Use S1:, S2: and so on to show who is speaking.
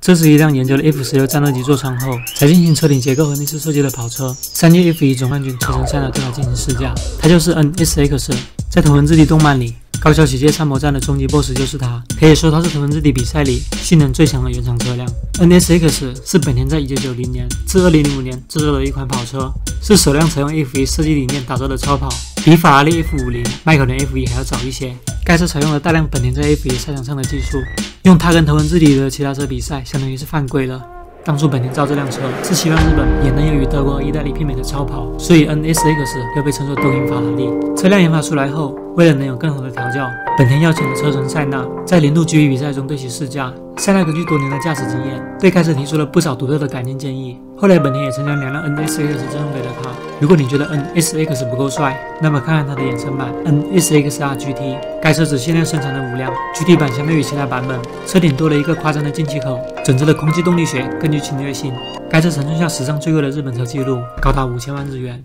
S1: 这是一辆研究了 F 十六战斗机座舱后，才进行车顶结构和内饰设计的跑车。三届 F 一总冠军车神塞纳对它进行试驾，它就是 NSX。在头文字 D 动漫里，高桥启介参谋战的终极 BOSS 就是它，可以说它是头文字 D 比赛里性能最强的原厂车辆。NSX 是本田在1990年至2005年制造的一款跑车，是首辆采用 F 一设计理念打造的超跑，比法拉利 F 五零、迈凯伦 F 一还要早一些。该车采用了大量本田在 F1 赛场上的技术，用它跟头文字 D 的其他车比赛，相当于是犯规了。当初本田造这辆车，是希望日本也能有与德国和、意大利媲美的超跑，所以 NSX 又被称作“抖音法拉利”。车辆研发出来后，为了能有更好的调教，本田邀请了车神塞纳在年度 G 比赛中对其试驾。塞纳根据多年的驾驶经验，对该车提出了不少独特的改进建议。后来本田也曾将两辆 NSX 赠送给了他。如果你觉得 NSX 不够帅，那么看看它的衍生版 NSXR GT。该车只限量生产了五辆，GT 版相对于其他版本，车顶多了一个夸张的进气口，整车的空气动力学更具侵略性。该车曾创下史上最贵的日本车记录，高达五千万日元。